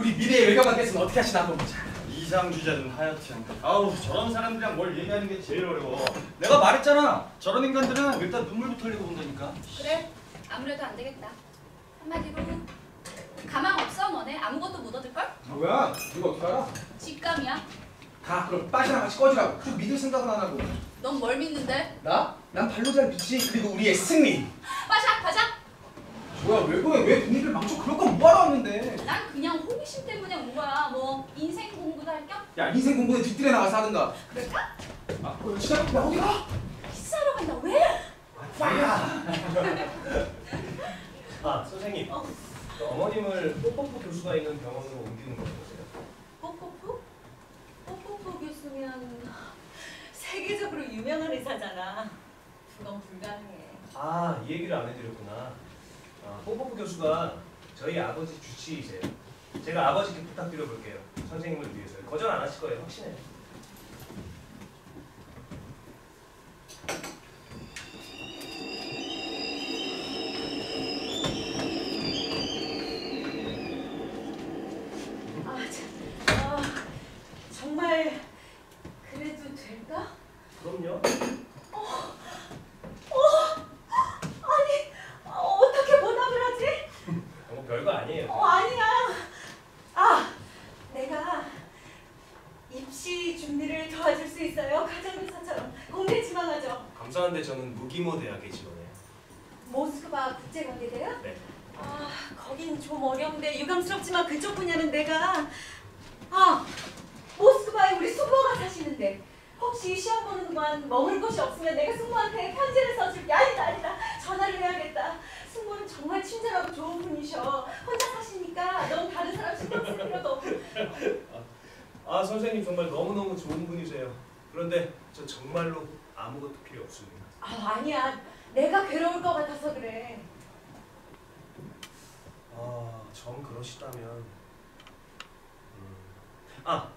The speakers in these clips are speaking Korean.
우리 미래의 외교관께서는 어떻게 하시나 한번 보자. 이상 주자는 하여튼 아우 저런 사람들이랑 뭘 얘기하는 게 제일 어려워. 내가 말했잖아. 저런 인간들은 일단 눈물부터 흘리고 본다니까. 그래 아무래도 안 되겠다 한마디로 가망 없어 너네 아무것도 못 얻을걸? 뭐야? 누가 어떻게 알아? 직감이야 가 그럼 빠지랑 같이 꺼지라고. 좀 믿을 생각은 안 하고. 넌 뭘 믿는데? 나? 난 발로 잘 믿지. 그리고 우리의 승리. 빠샤 가자 뭐야 왜 그래? 왜 분위기를 망쳐? 그럴 건 뭐하러 호기심 때문에 온 거야 뭐 인생 공부도 할 겸? 야 인생 공부는 뒷뜰에 나가서 하든가. 그럴까? 아 어, 시간 나 어디 가? 키스하러 간다 왜? 야. 아 선생님 어. 그 어머님을 뽀뽀뽀 교수가 있는 병원으로 옮기는 거 어떠세요? 뽀뽀뽀? 뽀뽀뽀 교수면 세계적으로 유명한 의사잖아. 그건 불가능해 아 이 얘기를 안 해드렸구나 아, 뽀뽀뽀 교수가 저희 아버지 주치의세요 제가 아버지께 부탁드려 볼게요. 선생님을 위해서. 거절 안 하실 거예요 확신해요 아, 참. 아, 정말 그래도 될까? 그럼요 아니, 어, 어떻게 보답을 하지? 뭐 별거 아니에요 어, 아니야. 아, 내가 입시 준비를 도와줄 수 있어요. 가정교사처럼 공대 지망하죠. 감사한데 저는 무기모 대학에 지원해요 모스크바 국제관계대요? 네 아, 거긴 좀 어려운데 유감스럽지만 그쪽 분야는 내가 아, 모스크바에 우리 숙모가 사시는데 혹시 시험 보는 동안 먹을 것이 없으면 내가 숙모한테 편지를 써줄게. 아니다, 아니다. 전화를 해야겠다. 숙모는 정말 친절하고 좋은 분이셔. 혼자 사시니까 넌 다른 사람 신경 쓸 필요도 없고. 아 선생님 정말 너무너무 좋은 분이세요 그런데 저 정말로 아무것도 필요 없습니다 아, 아니야. 내가 괴로울 것 같아서 그래. 아, 정 그러시다면 음. 아,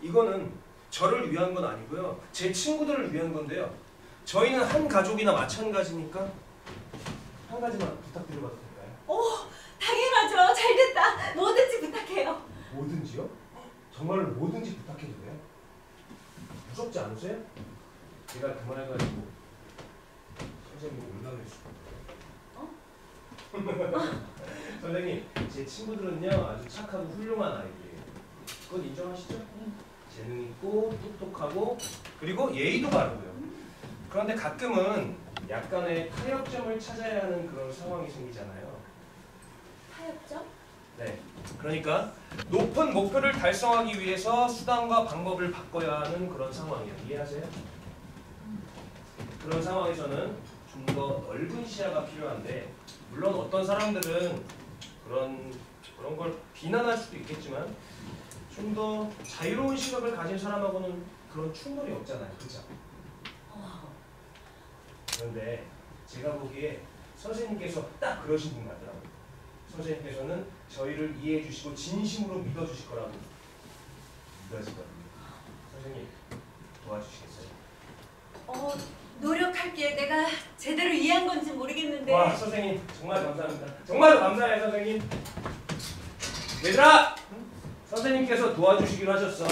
이거는 저를 위한 건 아니고요. 제 친구들을 위한 건데요. 저희는 한 가족이나 마찬가지니까 한 가지만 부탁드려봐도 될까요? 오, 당연하죠. 잘 됐다. 뭐든지 부탁해요. 뭐든지요? 정말로 뭐든지 부탁해도 돼요? 무섭지 않으세요? 제가 그말 가지고 선생님 올라낼 수 어? 선생님, 제 친구들은요 아주 착하고 훌륭한 아이들이에요. 그건 인정하시죠? 재능 있고 똑똑하고 그리고 예의도 바르고요. 그런데 가끔은 약간의 타협점을 찾아야 하는 그런 상황이 생기잖아요. 네. 그러니까 높은 목표를 달성하기 위해서 수단과 방법을 바꿔야 하는 그런 상황이에요. 이해하세요? 그런 상황에서는 좀 더 넓은 시야가 필요한데 물론 어떤 사람들은 그런 그런 걸 비난할 수도 있겠지만 좀 더 자유로운 시각을 가진 사람하고는 그런 충돌이 없잖아요. 그렇죠? 그런데 제가 보기에 선생님께서 딱 그러신 분 같더라고요. 선생님께서는 저희를 이해해 주시고 진심으로 믿어 주실 거라고 믿어지거든요. 선생님 도와주시겠어요? 어, 노력할게. 내가 제대로 이해한 건지 모르겠는데. 와 선생님 정말 감사합니다. 정말 감사해요 선생님. 얘들아 선생님께서 도와주시기로 하셨어.